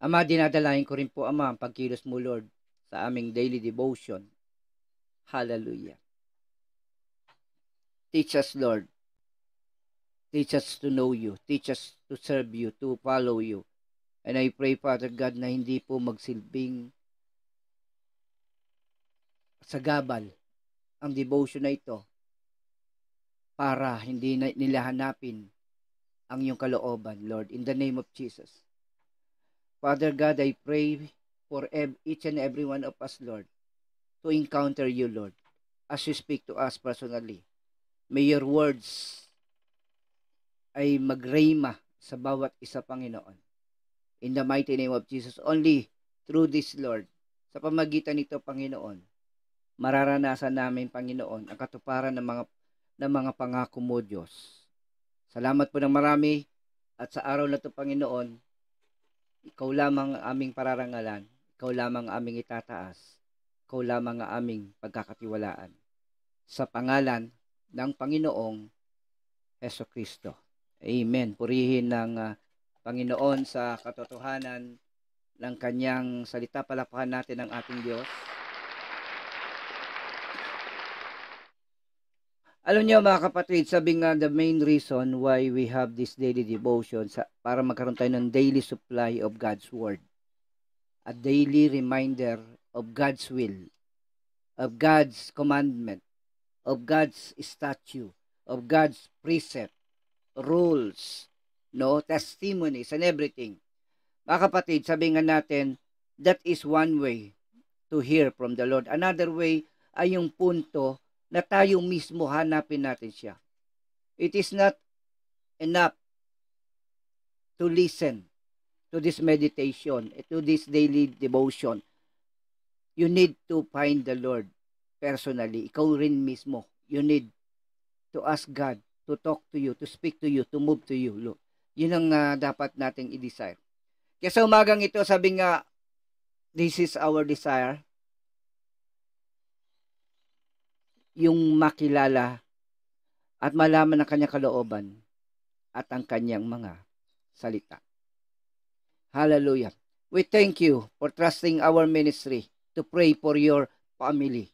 Ama, dinadalahin ko rin po, Ama, ang pagkilos mo, Lord, sa aming daily devotion. Hallelujah. Teach us, Lord. Teach us to know you. Teach us to serve you, to follow you. And I pray, Father God, na hindi po magsilbing sagabal ang devotion na ito para hindi nila hanapin ang iyong kalooban, Lord, in the name of Jesus. Father God, I pray for each and every one of us, Lord, to encounter you, Lord, as you speak to us personally. May your words ay magrema sa bawat isa, Panginoon. In the mighty name of Jesus, only through this, Lord, sa pamagitan nito, Panginoon, mararanasan namin, Panginoon, ang katuparan ng mga ng mga pangako mo, Diyos. Salamat po ng marami at sa araw na ito, Panginoon, ikaw lamang ang aming pararangalan. Ikaw lamang ang aming itataas. Ikaw lamang ang aming pagkakatiwalaan. Sa pangalan ng Panginoong Heso Kristo. Amen. Purihin ng uh, Panginoon sa katotohanan ng kanyang salita. Palakpakan natin ang ating Diyos. Alam niyo mga kapatid, sabi nga the main reason why we have this daily devotion sa, para magkaroon tayo ng daily supply of God's Word. A daily reminder of God's will, of God's commandment, of God's statute, of God's precept, rules, no, testimonies, and everything. Mga kapatid, sabi nga natin, that is one way to hear from the Lord. Another way ay yung punto na tayo mismo hanapin natin siya. It is not enough to listen to this meditation, to this daily devotion. You need to find the Lord personally. Ikaw rin mismo. You need to ask God to talk to you, to speak to you, to move to you. Look, yun ang uh, dapat nating i-desire. Kaya sa umagang ito, sabi nga, this is our desire yung makilala at malaman ang kanyang kalooban at ang kanyang mga salita. Hallelujah. We thank you for trusting our ministry to pray for your family.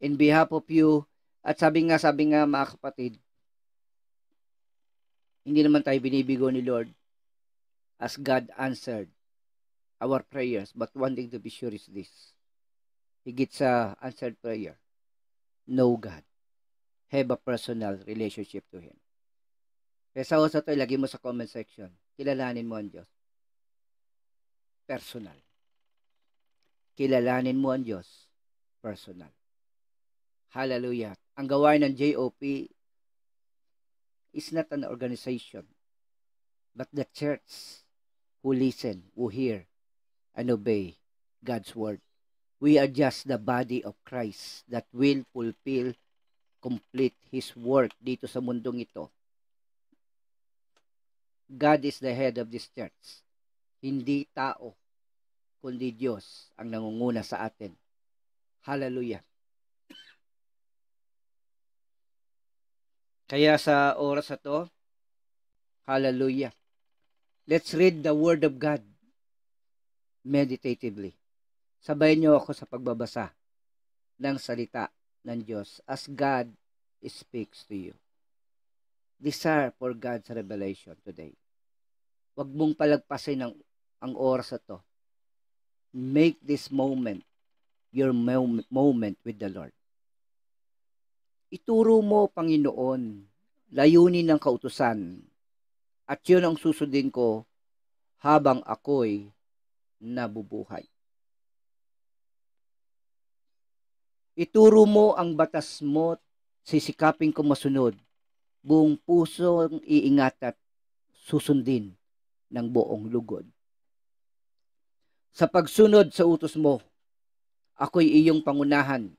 In behalf of you, at sabi nga, sabi nga mga kapatid, hindi naman tayo binibigo ni Lord as God answered our prayers. But one thing to be sure is this. Higit sa answered prayer, know God. Have a personal relationship to Him. Kaya sa osa to, ilagay mo sa comment section. Kilalanin mo ang Diyos. Personal. Kilalanin mo ang Diyos. Personal. Hallelujah. Ang gawain ng JOP is not an organization, but the church who listen, who hear, and obey God's word. We are just the body of Christ that will fulfill, complete His work dito sa mundong ito. God is the head of this church. Hindi tao, kundi Diyos ang nangunguna sa atin. Hallelujah. Kaya sa oras na to, hallelujah. Let's read the Word of God meditatively. Sabayan niyo ako sa pagbabasa ng salita ng Diyos as God speaks to you. Desire for God's revelation today. Huwag mong palagpasin ang, ang oras na to. Make this moment your moment with the Lord. Ituro mo, Panginoon, layunin ng kautusan at yun ang susundin ko habang ako'y nabubuhay. Ituro mo ang batas mo, sisikapin ko masunod. Buong puso iingat at susundin ng buong lugod. Sa pagsunod sa utos mo, ako'y iyong pangunahan.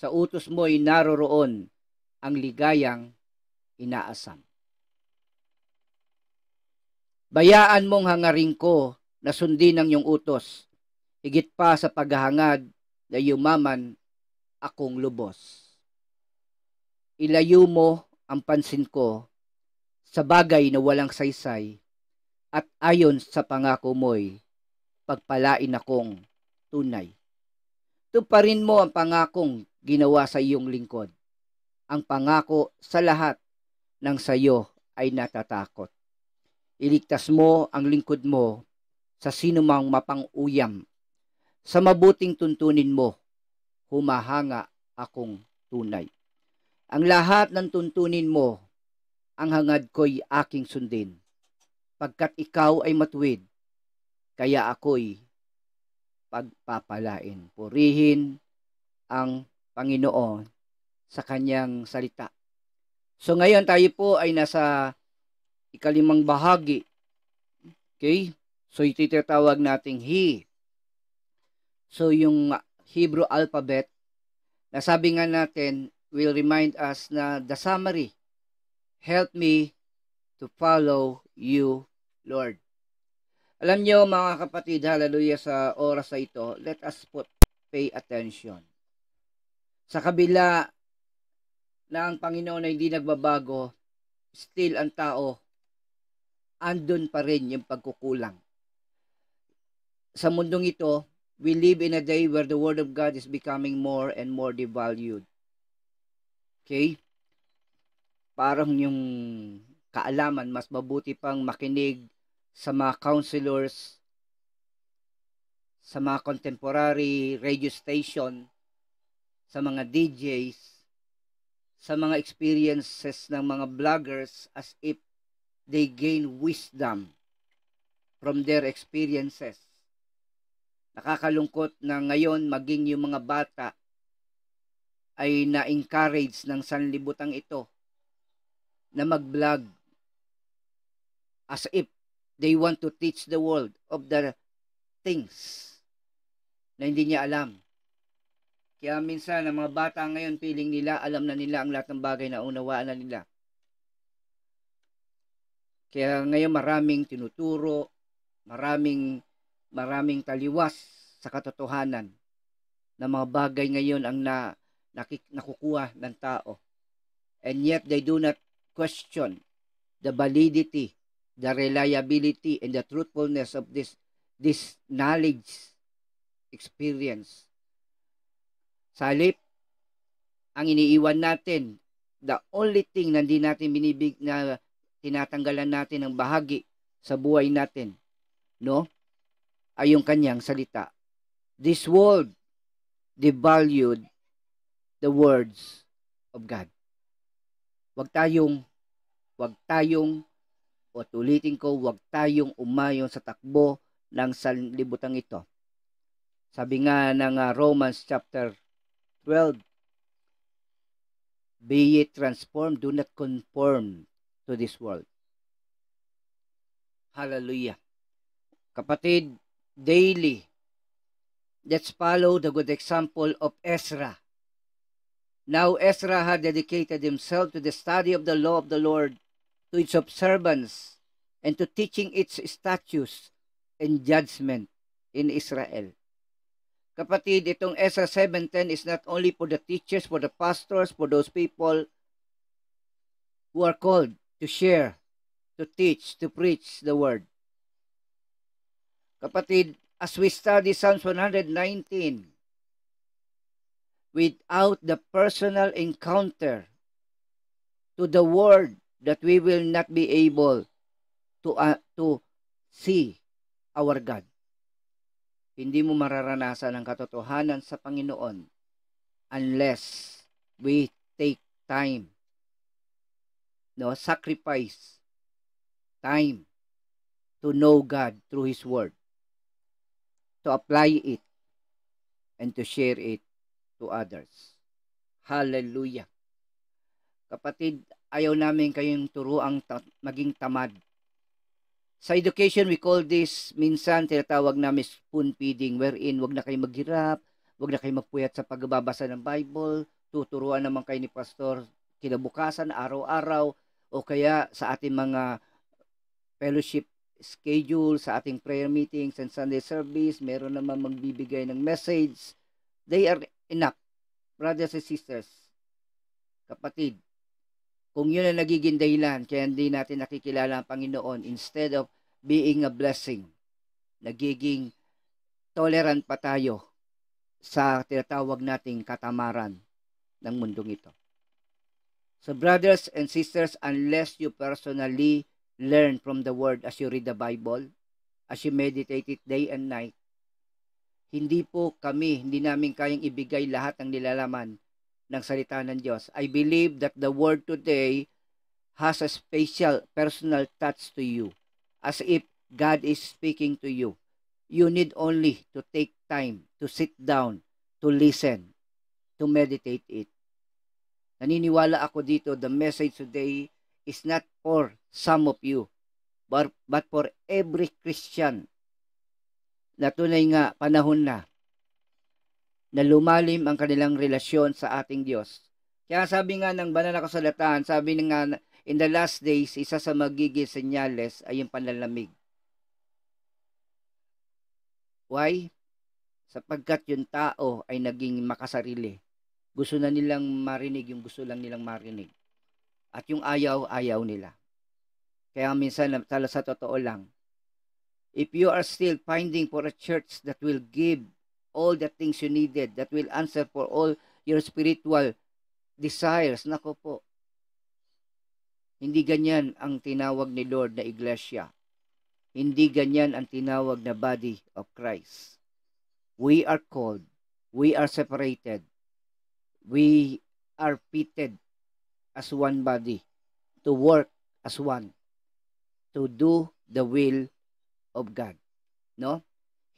Sa utos mo ay naroroon ang ligayang inaasam. Bayaan mong hangarin ko na sundin ang iyong utos higit pa sa paghahangad na yumaman akong lubos. Ilayo mo ang pansin ko sa bagay na walang saysay at ayon sa pangako mo'y pagpalain akong tunay. Tuparin mo ang pangakong ginawa sa iyong lingkod. Ang pangako sa lahat ng sayo ay natatakot. Iligtas mo ang lingkod mo sa sinumang mapang-uyam. Sa mabuting tuntunin mo, humahanga akong tunay. Ang lahat ng tuntunin mo, ang hangad ko'y aking sundin. Pagkat ikaw ay matuwid, kaya ako'y pagpapalain. Purihin ang Panginoon sa kanyang salita. So ngayon tayo po ay nasa ikalimang bahagi. Okay? So ito tinatawag nating He. So yung Hebrew alphabet, nasabi nga natin, will remind us na the summary, help me to follow you, Lord. Alam niyo mga kapatid, hallelujah sa oras na ito, let us put pay attention. Sa kabila na ang Panginoon ay hindi nagbabago, still ang tao, andun pa rin yung pagkukulang. Sa mundong ito, we live in a day where the Word of God is becoming more and more devalued. Okay? Parang yung kaalaman, mas mabuti pang makinig sa mga counselors, sa mga contemporary radio station, sa mga DJs, sa mga experiences ng mga vloggers as if they gain wisdom from their experiences. Nakakalungkot na ngayon maging yung mga bata ay na-encourage ng sanlibutan ito na mag-vlog as if they want to teach the world of the things na hindi niya alam. Kaya minsan, ang mga bata ngayon, feeling nila, alam na nila ang lahat ng bagay na unawaan na nila. Kaya ngayon maraming tinuturo, maraming maraming taliwas sa katotohanan na mga bagay ngayon ang na nakik, nakukuha ng tao. And yet they do not question the validity, the reliability, and the truthfulness of this, this knowledge experience. Salip, ang iniiwan natin, the only thing na hindi natin binibig na tinatanggalan natin ng bahagi sa buhay natin, no? Ay yung kanyang salita. This world devalued the words of God. Huwag tayong, huwag tayong, o tulitin ko, huwag tayong umayon sa takbo ng sanlibutan ito. Sabi nga ng uh, Romans chapter 12, Be ye transformed, do not conform to this world. Hallelujah. Kapatid, daily, let's follow the good example of Ezra Now Ezra had dedicated himself to the study of the law of the Lord, to its observance, and to teaching its statutes and judgment in Israel. Kapatid, itong Ezra 7.10 is not only for the teachers, for the pastors, for those people who are called to share, to teach, to preach the word. Kapatid, as we study Psalms 119, without the personal encounter to the word that we will not be able to uh, to see our God. Hindi mo mararanasan ang katotohanan sa Panginoon unless we take time. No, sacrifice time to know God through his word. To apply it and to share it to others. Hallelujah. Kapatid, ayaw namin kayong turuang ta- maging tamad. Sa education, we call this, minsan tinatawag namin spoon feeding, wherein wag na kayo maghirap, wag na kayo magpuyat sa pagbabasa ng Bible, tuturuan naman kayo ni Pastor kinabukasan, araw-araw, o kaya sa ating mga fellowship schedule, sa ating prayer meetings and Sunday service, meron naman magbibigay ng message. They are enough. Brothers and sisters, kapatid, kung yun ang nagiging dahilan kaya hindi natin nakikilala ang Panginoon instead of being a blessing. Nagiging tolerant pa tayo sa tinatawag nating katamaran ng mundong ito. So brothers and sisters, unless you personally learn from the Word as you read the Bible, as you meditate it day and night, hindi po kami, hindi namin kayang ibigay lahat ng nilalaman ng salita ng Diyos. I believe that the Word today has a special personal touch to you as if God is speaking to you. You need only to take time to sit down, to listen, to meditate it. Naniniwala ako dito, the message today is not for some of you, but, but for every Christian na tunay nga panahon na na lumalim ang kanilang relasyon sa ating Diyos. Kaya sabi nga ng banal na kasalatan, sabi nga in the last days, isa sa magiging senyales ay yung panlalamig. Why? Sapagkat yung tao ay naging makasarili gusto na nilang marinig yung gusto lang nilang marinig. At yung ayaw, ayaw nila. Kaya minsan, sa totoo lang, if you are still finding for a church that will give all the things you needed, that will answer for all your spiritual desires, nako po, hindi ganyan ang tinawag ni Lord na iglesia. Hindi ganyan ang tinawag na body of Christ. We are called, we are separated, we are fitted as one body to work as one to do the will of God no?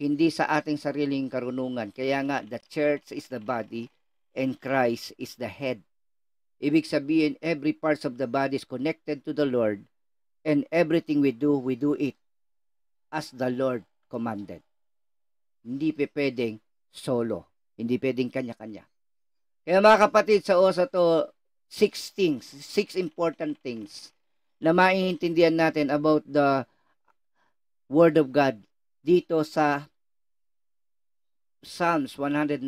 Hindi sa ating sariling karunungan. Kaya nga the church is the body and Christ is the head. Ibig sabihin every parts of the body is connected to the Lord and everything we do we do it as the Lord commanded. Hindi pe pwedeng solo. Hindi pwedeng kanya-kanya. Kaya mga kapatid, sa osa to, six things, six important things na maiintindihan natin about the Word of God dito sa Psalms 119.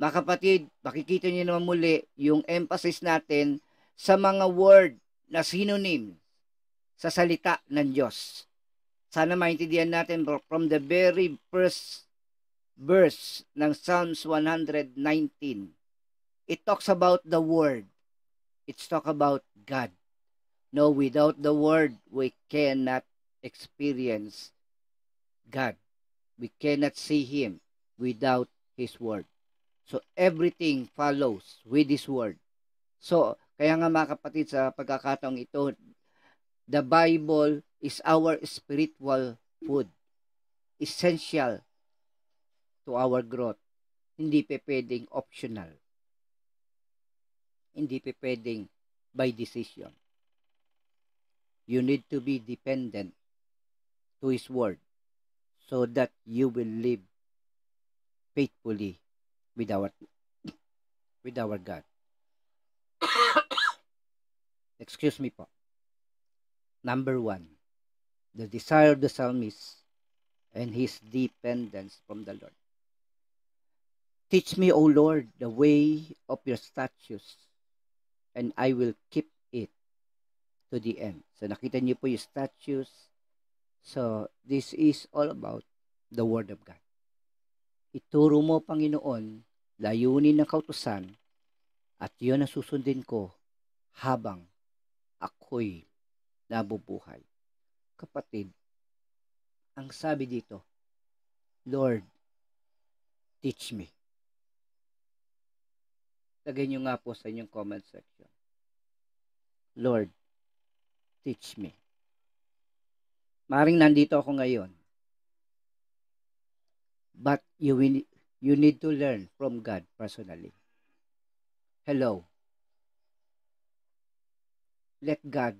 Mga kapatid, makikita niyo naman muli yung emphasis natin sa mga word na synonym sa salita ng Diyos. Sana maintindihan natin from the very first verse ng Psalms 119. It talks about the Word. It's talk about God. No, without the Word, we cannot experience God. We cannot see Him without His Word. So, everything follows with His Word. So, kaya nga mga kapatid, sa pagkakataong ito, the Bible is our spiritual food. Essential to our growth. Hindi pe pwedeng optional. Hindi pe pwedeng by decision. You need to be dependent to His Word so that you will live faithfully with our with our God. Excuse me po. Number one, the desire of the psalmist and his dependence from the Lord. Teach me, O Lord, the way of your statutes, and I will keep it to the end. So nakita niyo po yung statutes. So this is all about the Word of God. Ituro mo, Panginoon, layunin ng kautusan at yun ang susundin ko habang ako'y nabubuhay. Kapatid, ang sabi dito, Lord, teach me. Lagay nyo nga po sa inyong comment section. Lord, teach me. Maring nandito ako ngayon. But you will, you need to learn from God personally. Hello. Let God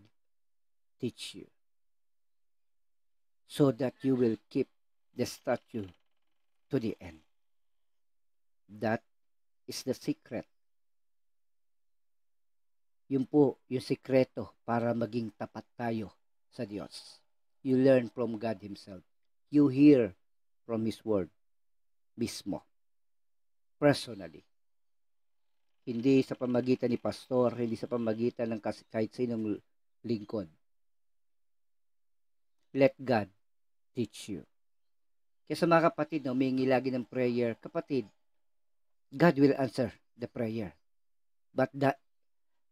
teach you so that you will keep the statue to the end. That is the secret yun po yung sikreto para maging tapat tayo sa Diyos. You learn from God Himself. You hear from His Word mismo. Personally. Hindi sa pamagitan ni pastor, hindi sa pamagitan ng kahit sinong lingkod. let God teach you. Kaya sa mga kapatid, no, humingi lagi ng prayer, kapatid, God will answer the prayer. But that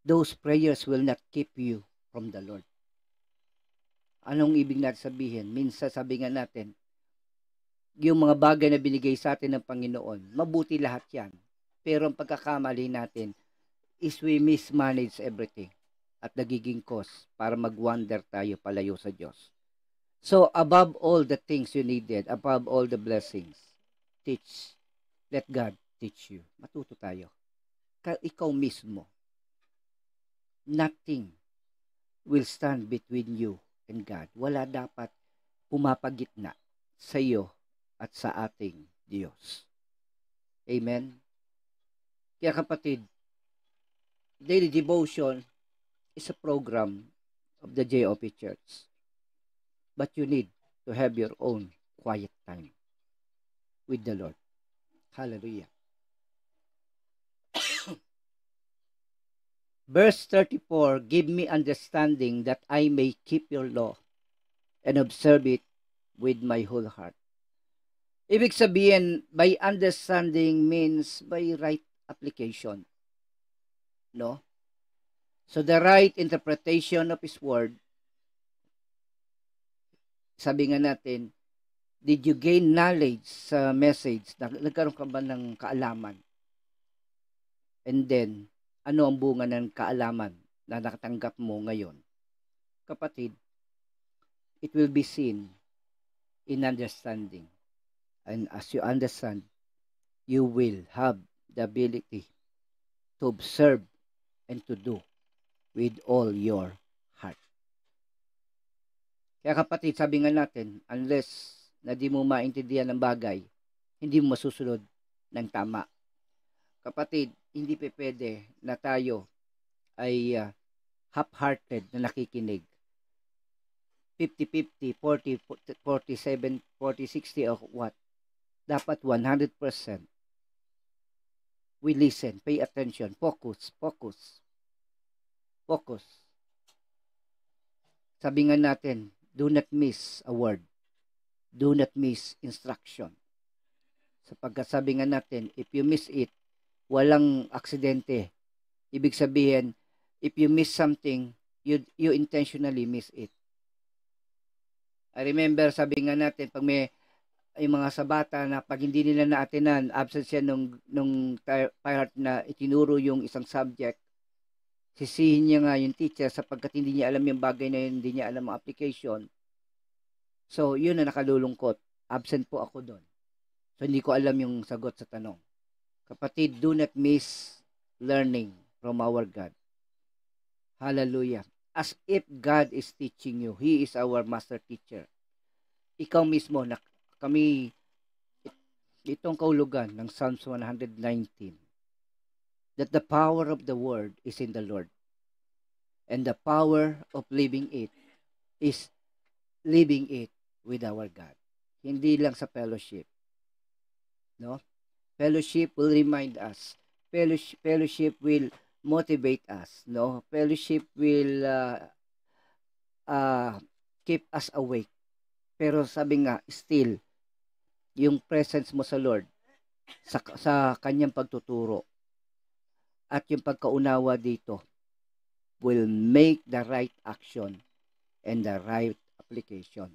those prayers will not keep you from the Lord. Anong ibig natin sabihin? Minsan sabi nga natin, yung mga bagay na binigay sa atin ng Panginoon, mabuti lahat yan. Pero ang pagkakamali natin is we mismanage everything at nagiging cause para mag-wander tayo palayo sa Diyos. So, above all the things you needed, above all the blessings, teach. Let God teach you. Matuto tayo. Ikaw mismo. Nothing will stand between you and God. Wala dapat pumapagitna sa iyo at sa ating Diyos. Amen? Kaya kapatid, daily devotion is a program of the JOP Church but you need to have your own quiet time with the Lord. Hallelujah. Verse 34 Give me understanding that I may keep your law and observe it with my whole heart. Ibig sabihin, by understanding means by right application. No? So the right interpretation of His Word sabi nga natin, did you gain knowledge sa message? Nagkaroon ka ba ng kaalaman? And then, ano ang bunga ng kaalaman na nakatanggap mo ngayon? Kapatid, it will be seen in understanding. And as you understand, you will have the ability to observe and to do with all your kaya kapatid, sabi nga natin, unless na di mo maintindihan ng bagay, hindi mo masusunod ng tama. Kapatid, hindi pe pwede na tayo ay uh, half-hearted na nakikinig. 50-50, 40, 47, 40, 60 or what. Dapat 100%. We listen, pay attention, focus, focus. Focus. Sabi nga natin, do not miss a word. Do not miss instruction. Sapagkat sabi nga natin, if you miss it, walang aksidente. Ibig sabihin, if you miss something, you, you intentionally miss it. I remember, sabi nga natin, pag may yung mga sabata na pag hindi nila naatinan, absent siya nung, nung part na itinuro yung isang subject, sisihin niya nga yung teacher sapagkat hindi niya alam yung bagay na yun, hindi niya alam ang application. So, yun na nakalulungkot. Absent po ako doon. So, hindi ko alam yung sagot sa tanong. Kapatid, do not miss learning from our God. Hallelujah. As if God is teaching you. He is our master teacher. Ikaw mismo, na kami, itong kaulugan ng Psalms 119 that the power of the word is in the Lord. And the power of living it is living it with our God. Hindi lang sa fellowship. No? Fellowship will remind us. Fellowship, fellowship will motivate us. No? Fellowship will uh, uh, keep us awake. Pero sabi nga, still, yung presence mo sa Lord, sa, sa kanyang pagtuturo, at yung pagkaunawa dito will make the right action and the right application.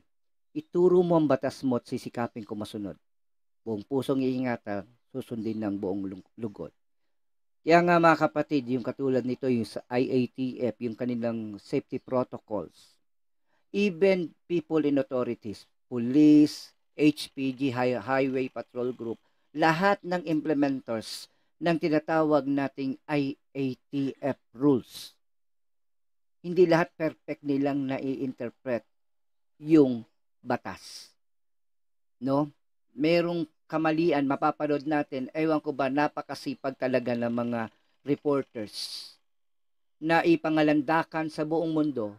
Ituro mo ang batas mo at sisikapin ko masunod. Buong pusong iingatan, susundin ng buong lugod. Kaya nga mga kapatid, yung katulad nito, yung sa IATF, yung kanilang safety protocols, even people in authorities, police, HPG, Highway Patrol Group, lahat ng implementers ng tinatawag nating IATF rules. Hindi lahat perfect nilang nai-interpret yung batas. No? Merong kamalian, mapapanood natin, ewan ko ba, napakasipag talaga ng mga reporters na ipangalandakan sa buong mundo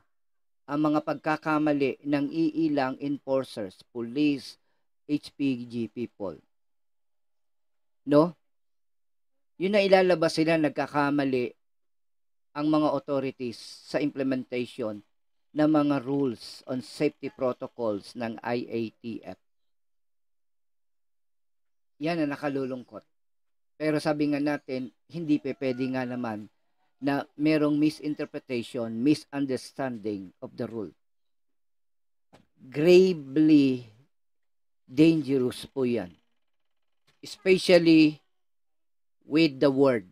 ang mga pagkakamali ng iilang enforcers, police, HPG people. No? yun na ilalabas sila nagkakamali ang mga authorities sa implementation na mga rules on safety protocols ng IATF. Yan ang nakalulungkot. Pero sabi nga natin, hindi pe pwede nga naman na merong misinterpretation, misunderstanding of the rule. Gravely dangerous po yan. Especially with the word.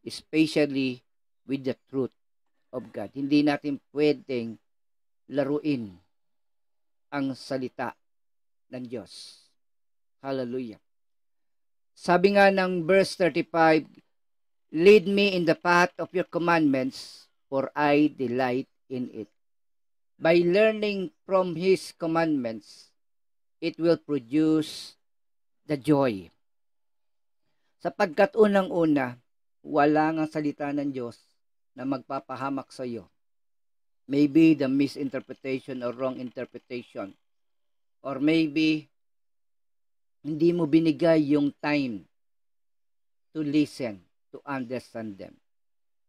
Especially with the truth of God. Hindi natin pwedeng laruin ang salita ng Diyos. Hallelujah. Sabi nga ng verse 35, Lead me in the path of your commandments, for I delight in it. By learning from His commandments, it will produce the joy. Sapagkat unang-una, wala nga salita ng Diyos na magpapahamak sa iyo. Maybe the misinterpretation or wrong interpretation. Or maybe hindi mo binigay yung time to listen, to understand them.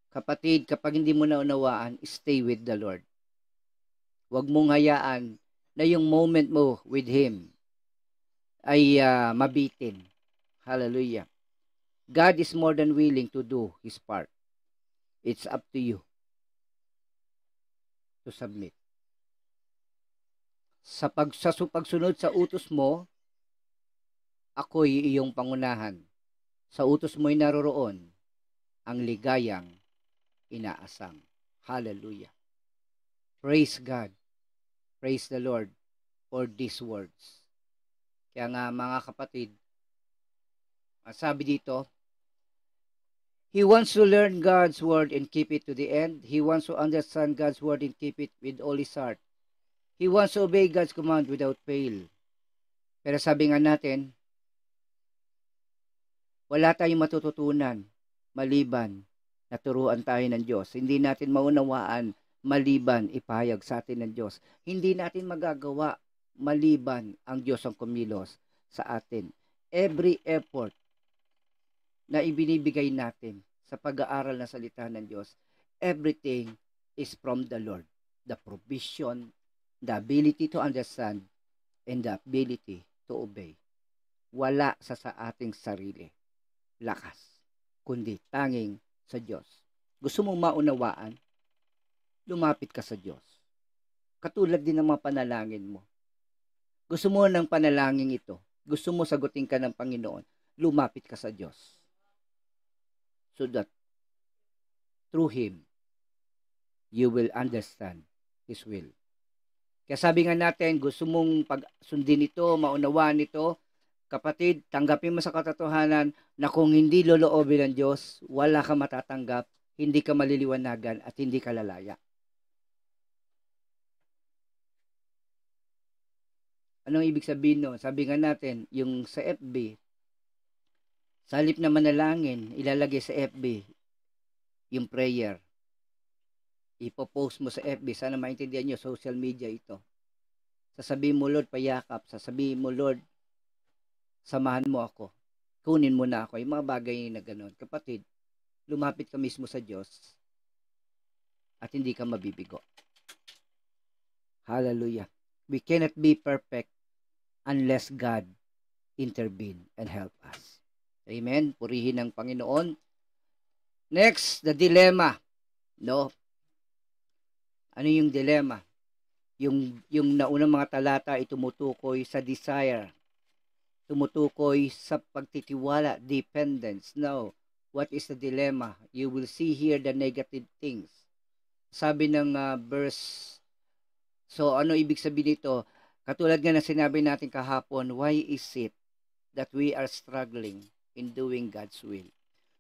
Kapatid, kapag hindi mo naunawaan, stay with the Lord. Huwag mong hayaan na yung moment mo with Him ay uh, mabitin. Hallelujah. God is more than willing to do His part. It's up to you to submit. Sa, pag, sa pagsunod sa utos mo, ako'y iyong pangunahan. Sa utos mo'y naroroon ang ligayang inaasam. Hallelujah. Praise God. Praise the Lord for these words. Kaya nga mga kapatid, sabi dito, He wants to learn God's word and keep it to the end. He wants to understand God's word and keep it with all his heart. He wants to obey God's command without fail. Pero sabi nga natin, wala tayong matututunan maliban na turuan tayo ng Diyos. Hindi natin maunawaan maliban ipahayag sa atin ng Diyos. Hindi natin magagawa maliban ang Diyos ang kumilos sa atin. Every effort na ibinibigay natin sa pag-aaral ng salita ng Diyos, everything is from the Lord. The provision, the ability to understand, and the ability to obey. Wala sa sa ating sarili. Lakas. Kundi tanging sa Diyos. Gusto mong maunawaan? Lumapit ka sa Diyos. Katulad din ng mga panalangin mo. Gusto mo ng panalangin ito. Gusto mo sagutin ka ng Panginoon. Lumapit ka sa Diyos so that through Him, you will understand His will. Kaya sabi nga natin, gusto mong pagsundin ito, maunawaan ito, kapatid, tanggapin mo sa katotohanan na kung hindi loloobin ng Diyos, wala ka matatanggap, hindi ka maliliwanagan, at hindi ka lalaya. Anong ibig sabihin no? Sabi nga natin, yung sa FB, sa halip na manalangin, ilalagay sa FB yung prayer. Ipopost mo sa FB. Sana maintindihan nyo, social media ito. Sasabihin mo, Lord, payakap. Sasabihin mo, Lord, samahan mo ako. Kunin mo na ako. Yung mga bagay na gano'n. Kapatid, lumapit ka mismo sa Diyos at hindi ka mabibigo. Hallelujah. We cannot be perfect unless God intervene and help us. Amen. Purihin ng Panginoon. Next, the dilemma. No? Ano yung dilemma? Yung, yung naunang mga talata ay tumutukoy sa desire. Tumutukoy sa pagtitiwala, dependence. No. What is the dilemma? You will see here the negative things. Sabi ng uh, verse, so ano ibig sabihin nito? Katulad nga na sinabi natin kahapon, why is it that we are struggling? in doing God's will.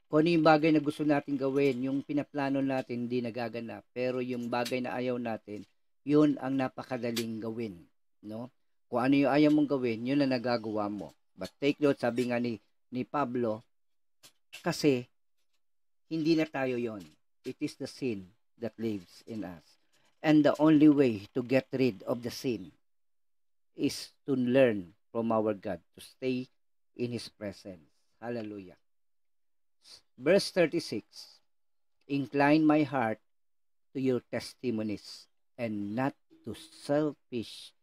Kung ano yung bagay na gusto natin gawin, yung pinaplano natin hindi nagaganap, pero yung bagay na ayaw natin, yun ang napakadaling gawin. No? Kung ano yung ayaw mong gawin, yun ang nagagawa mo. But take note, sabi nga ni, ni Pablo, kasi hindi na tayo yon. It is the sin that lives in us. And the only way to get rid of the sin is to learn from our God, to stay in His presence. Hallelujah. Verse 36, Incline my heart to your testimonies. and not to selfish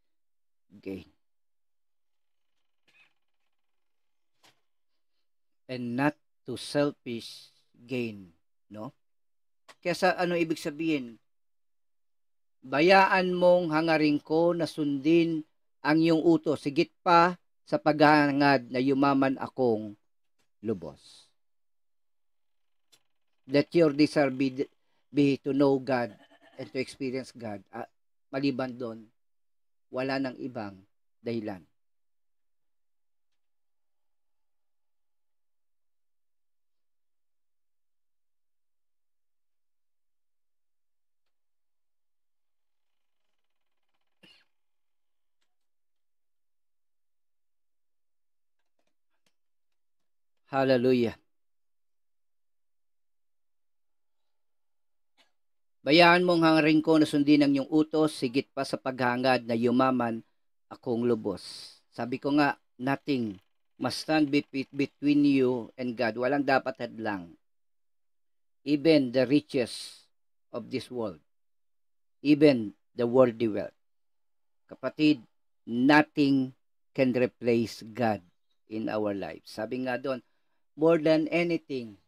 gain. And not to selfish gain, no? Kaya sa ano ibig sabihin? Bayaan mong hangarin ko na sundin ang iyong utos, sigit pa sa paghangad na yumaman akong lubos. Let your desire be, be to know God and to experience God. Uh, maliban doon, wala nang ibang dahilan. Hallelujah. Bayaan mong hangarin ko na sundin ang iyong utos, sigit pa sa paghangad na yumaman akong lubos. Sabi ko nga, nothing must stand between you and God. Walang dapat hadlang. Even the riches of this world. Even the worldly wealth. Kapatid, nothing can replace God in our lives. Sabi nga doon, more than anything,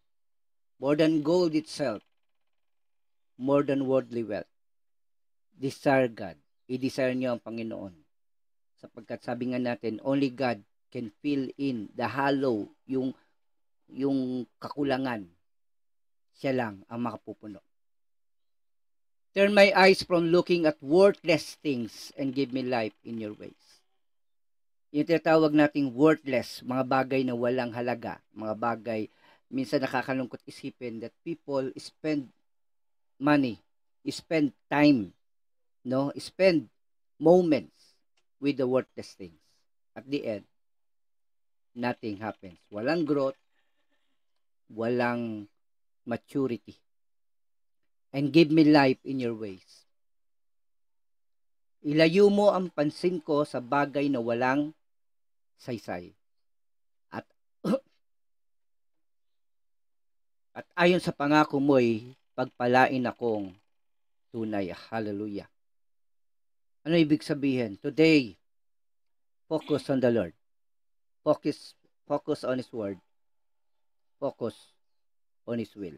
more than gold itself, more than worldly wealth. Desire God. I-desire niyo ang Panginoon. Sapagkat sabi nga natin, only God can fill in the hollow, yung, yung kakulangan. Siya lang ang makapupuno. Turn my eyes from looking at worthless things and give me life in your ways. Yung tinatawag nating worthless, mga bagay na walang halaga, mga bagay, minsan nakakalungkot isipin that people spend money, spend time, no? Spend moments with the worthless things. At the end, nothing happens. Walang growth, walang maturity. And give me life in your ways. Ilayo mo ang pansin ko sa bagay na walang saysay. At at ayon sa pangako mo'y pagpalain akong tunay. Hallelujah. Ano ibig sabihin? Today, focus on the Lord. Focus, focus on His Word. Focus on His will.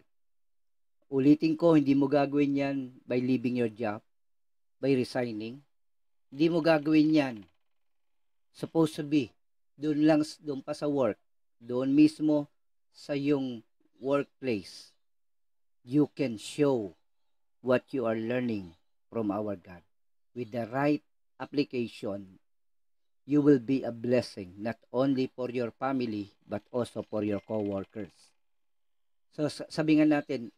Ulitin ko, hindi mo gagawin yan by leaving your job, by resigning. Hindi mo gagawin yan. Supposed to be, doon lang, doon pa sa work, doon mismo sa yung workplace you can show what you are learning from our God. With the right application, you will be a blessing not only for your family but also for your co-workers. So sabi nga natin,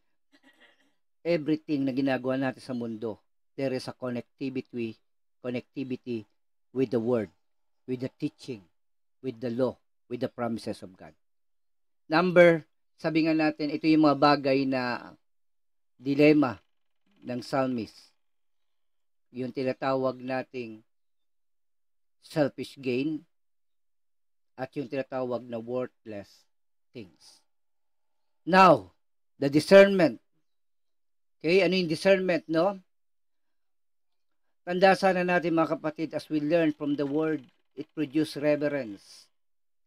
everything na ginagawa natin sa mundo, there is a connectivity, connectivity with the word, with the teaching, with the law, with the promises of God. Number, sabi nga natin, ito yung mga bagay na dilema ng psalmist. Yung tinatawag nating selfish gain at yung tinatawag na worthless things. Now, the discernment. Okay, ano yung discernment, no? Tanda sana natin mga kapatid as we learn from the word, it produce reverence,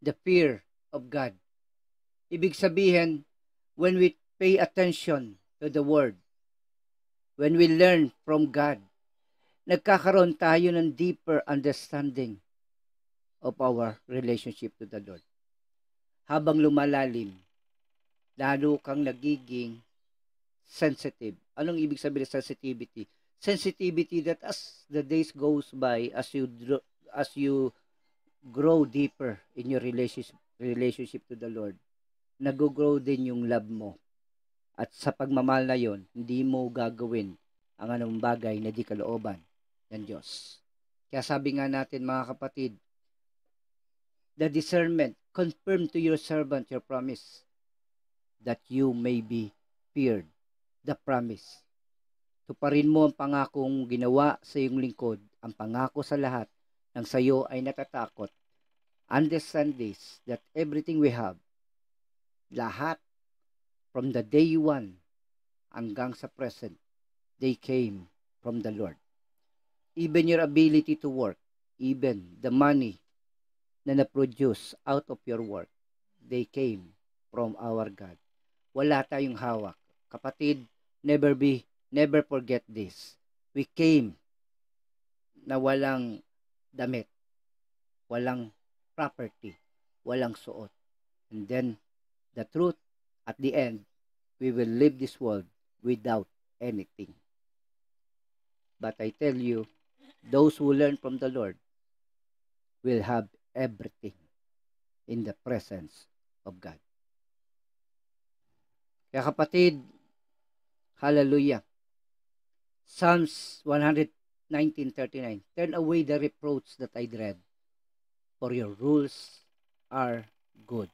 the fear of God. Ibig sabihin, when we pay attention to the Word. When we learn from God, nagkakaroon tayo ng deeper understanding of our relationship to the Lord. Habang lumalalim, lalo kang nagiging sensitive. Anong ibig sabihin ng sensitivity? Sensitivity that as the days goes by, as you as you grow deeper in your relationship relationship to the Lord, nag-grow din yung love mo at sa pagmamahal na yon, hindi mo gagawin ang anong bagay na di kalooban ng Diyos. Kaya sabi nga natin mga kapatid, the discernment, confirm to your servant your promise that you may be feared. The promise. Tuparin mo ang pangakong ginawa sa iyong lingkod, ang pangako sa lahat ng sa iyo ay natatakot. Understand this, that everything we have, lahat From the day one hanggang sa present, they came from the Lord. even your ability to work, even the money na na-produce out of your work, they came from our God. Wala tayong hawak. Kapatid, never be, never forget this. We came na walang damit, walang property, walang suot. And then, the truth, at the end, we will leave this world without anything. But I tell you, those who learn from the Lord will have everything in the presence of God. Kaya kapatid, hallelujah. Psalms 119.39 Turn away the reproach that I dread, for your rules are good.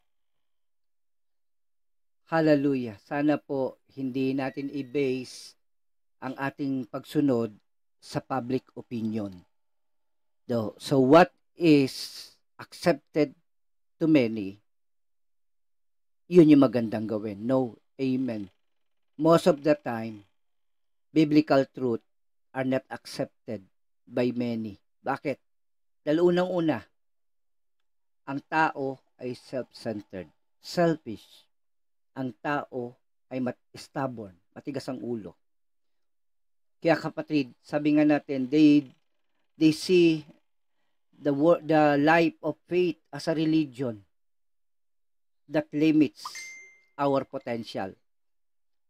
Hallelujah. Sana po hindi natin i-base ang ating pagsunod sa public opinion. So, so what is accepted to many, yun yung magandang gawin. No, amen. Most of the time, biblical truth are not accepted by many. Bakit? Dahil unang-una, ang tao ay self-centered, selfish ang tao ay mat- stubborn, matigas ang ulo. Kaya kapatid, sabi nga natin, they they see the the life of faith as a religion that limits our potential,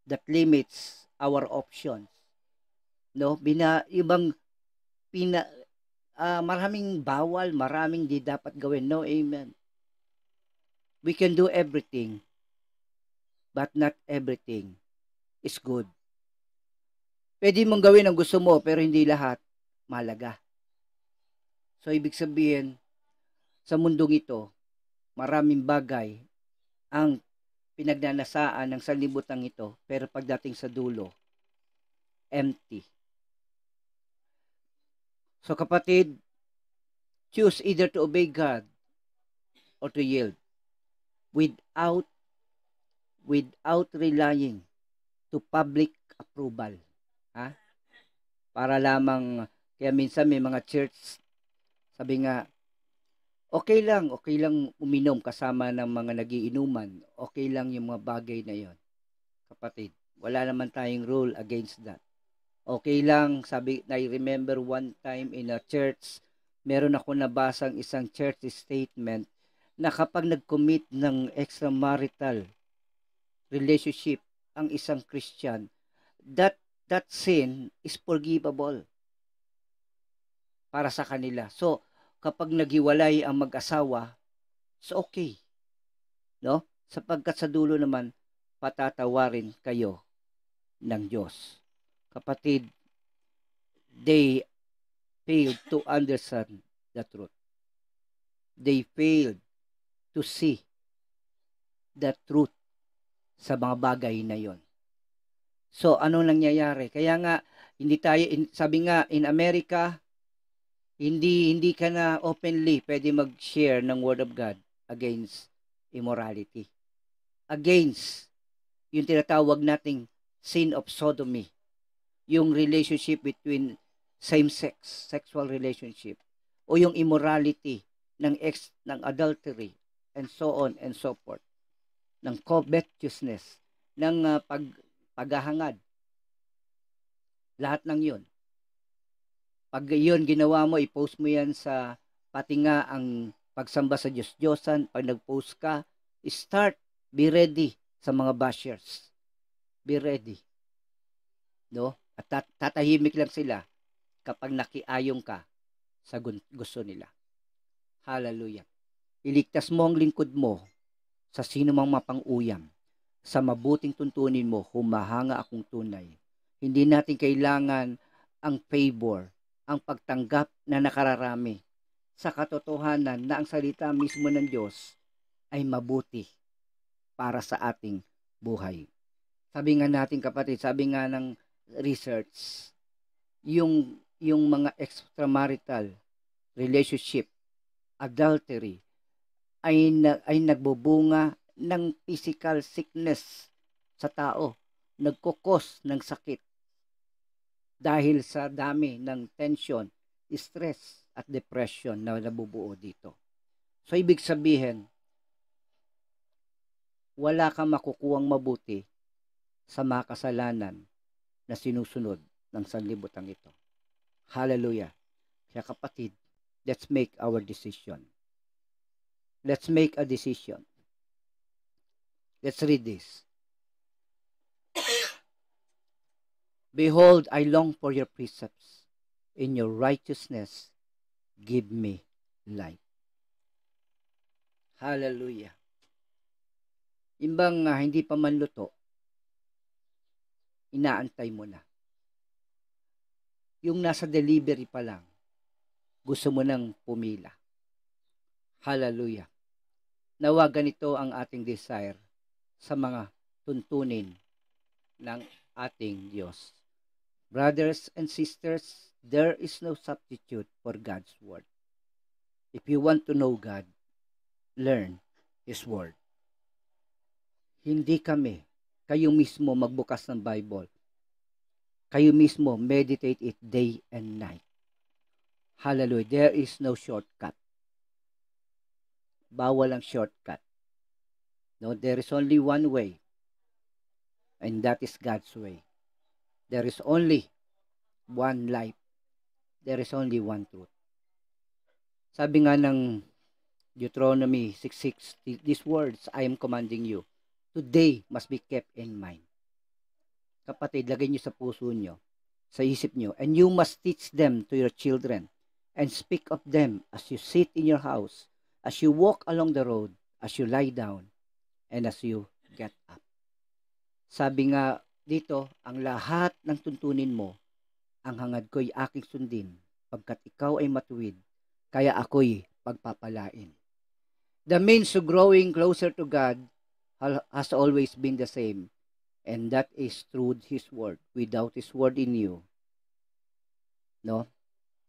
that limits our options. No, bina ibang pina uh, maraming bawal, maraming di dapat gawin. No, amen. We can do everything but not everything is good. Pwede mong gawin ang gusto mo, pero hindi lahat malaga. So, ibig sabihin, sa mundong ito, maraming bagay ang pinagnanasaan ng sanlibutan ito, pero pagdating sa dulo, empty. So kapatid, choose either to obey God or to yield without without relying to public approval. Ha? Para lamang, kaya minsan may mga church, sabi nga, okay lang, okay lang uminom kasama ng mga nagiinuman. Okay lang yung mga bagay na yon Kapatid, wala naman tayong rule against that. Okay lang, sabi, I remember one time in a church, meron ako nabasang isang church statement na kapag nag-commit ng extramarital relationship ang isang Christian, that that sin is forgivable para sa kanila. So, kapag naghiwalay ang mag-asawa, so okay. No? Sapagkat sa dulo naman, patatawarin kayo ng Diyos. Kapatid, they failed to understand the truth. They failed to see the truth sa mga bagay na yon. So, ano nangyayari? Kaya nga, hindi tayo, sabi nga, in America, hindi, hindi ka na openly pwede mag-share ng Word of God against immorality. Against yung tinatawag nating sin of sodomy. Yung relationship between same-sex, sexual relationship. O yung immorality ng ex, ng adultery, and so on and so forth ng covetousness, ng uh, pag, paghahangad. Lahat ng yun. Pag yun ginawa mo, i-post mo yan sa pati nga ang pagsamba sa Diyos-Diyosan, pag nag-post ka, start, be ready sa mga bashers. Be ready. No? At tat- tatahimik lang sila kapag nakiayong ka sa gusto nila. Hallelujah. Iligtas mo ang lingkod mo sa sino mang mapang-uyam. Sa mabuting tuntunin mo, humahanga akong tunay. Hindi natin kailangan ang favor, ang pagtanggap na nakararami. Sa katotohanan na ang salita mismo ng Diyos ay mabuti para sa ating buhay. Sabi nga natin kapatid, sabi nga ng research, yung, yung mga extramarital relationship, adultery, ay, na, ay nagbubunga ng physical sickness sa tao. Nagkukos ng sakit dahil sa dami ng tension stress at depression na nabubuo dito. So, ibig sabihin, wala kang makukuwang mabuti sa mga kasalanan na sinusunod ng sanlibutan ito. Hallelujah. Kaya kapatid, let's make our decision. Let's make a decision. Let's read this. Behold, I long for your precepts. In your righteousness, give me life. Hallelujah. Imbang uh, hindi pa man luto, inaantay mo na. Yung nasa delivery pa lang, gusto mo nang pumila. Hallelujah. Nawagan ito ang ating desire sa mga tuntunin ng ating Diyos. Brothers and sisters, there is no substitute for God's Word. If you want to know God, learn His Word. Hindi kami, kayo mismo magbukas ng Bible. Kayo mismo meditate it day and night. Hallelujah. There is no shortcut. Bawal ang shortcut. No, there is only one way. And that is God's way. There is only one life. There is only one truth. Sabi nga ng Deuteronomy 6.6, these words I am commanding you, today must be kept in mind. Kapatid, lagay niyo sa puso niyo, sa isip niyo, and you must teach them to your children, and speak of them as you sit in your house, as you walk along the road, as you lie down, and as you get up. Sabi nga dito, ang lahat ng tuntunin mo, ang hangad ko'y aking sundin, pagkat ikaw ay matuwid, kaya ako'y pagpapalain. The means to growing closer to God has always been the same, and that is through His Word. Without His Word in you, no?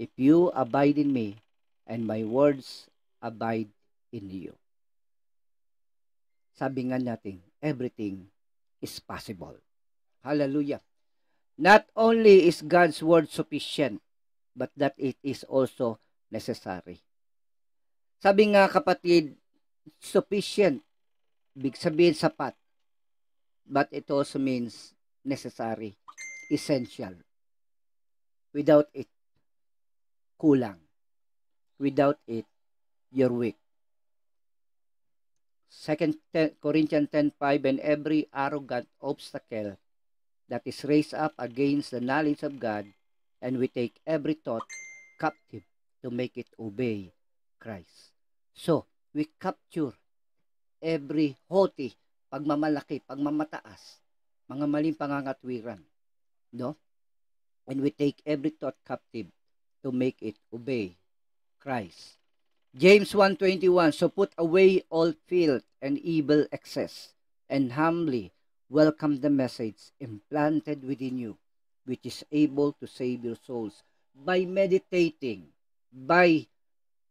If you abide in me, and my words abide in you. Sabi nga natin, everything is possible. Hallelujah. Not only is God's Word sufficient, but that it is also necessary. Sabi nga kapatid, sufficient, big sabihin sapat. But it also means necessary, essential. Without it, kulang. Without it, you're weak. 2 Corinthians 10.5 And every arrogant obstacle that is raised up against the knowledge of God, and we take every thought captive to make it obey Christ. So, we capture every haughty, pagmamalaki, pagmamataas, mga maling pangangatwiran. No? And we take every thought captive to make it obey Christ. James 1.21 So put away all filth and evil excess, and humbly welcome the message implanted within you, which is able to save your souls by meditating, by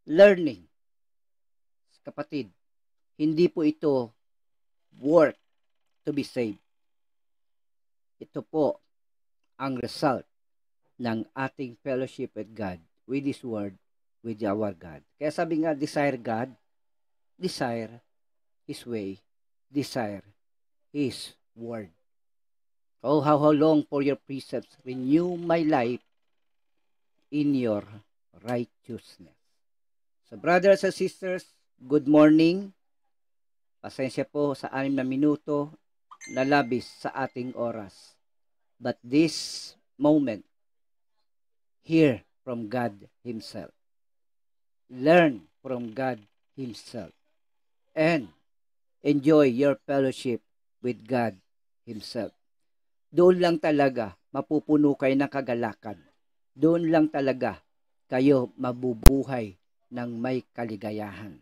learning, kapatid, hindi po ito work to be saved. Ito po ang result ng ating fellowship with God, with His Word, with our God. Kaya sabi nga, desire God, desire His way, desire His Word. Oh, how, how long for your precepts renew my life in your righteousness. So brothers and sisters, good morning. Pasensya po sa anim na minuto na labis sa ating oras. But this moment, hear from God Himself. Learn from God Himself. And enjoy your fellowship with God Himself. Doon lang talaga mapupuno kayo ng kagalakan. Doon lang talaga kayo mabubuhay ng may kaligayahan.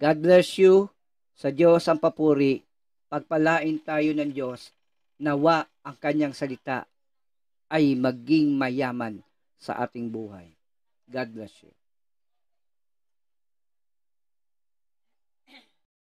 God bless you. Sa Diyos ang papuri. Pagpalain tayo ng Diyos. Nawa ang kanyang salita ay maging mayaman sa ating buhay. God bless you.